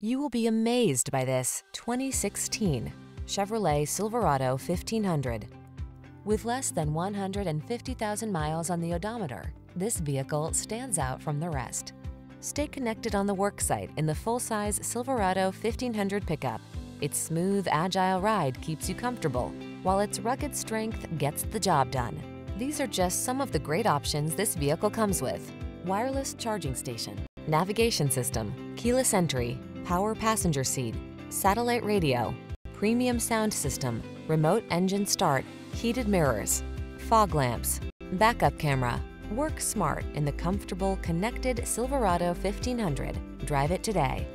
You will be amazed by this 2016 Chevrolet Silverado 1500. With less than 150,000 miles on the odometer, this vehicle stands out from the rest. Stay connected on the worksite in the full-size Silverado 1500 pickup. Its smooth, agile ride keeps you comfortable, while its rugged strength gets the job done. These are just some of the great options this vehicle comes with. Wireless charging station, navigation system, keyless entry, power passenger seat, satellite radio, premium sound system, remote engine start, heated mirrors, fog lamps, backup camera. Work smart in the comfortable, connected Silverado 1500. Drive it today.